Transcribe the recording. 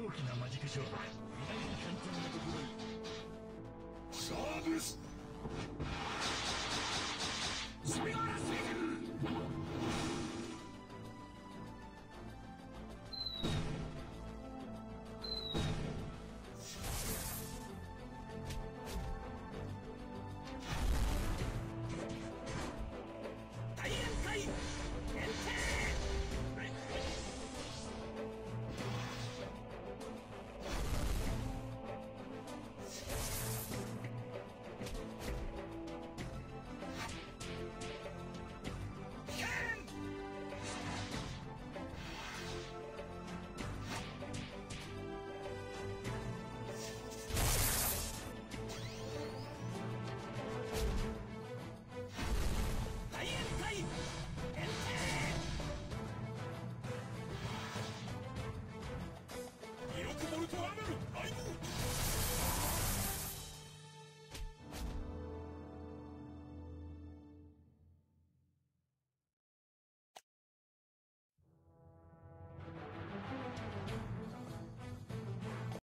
大きなマジックショー未来簡単なところにサービス Ein Mut!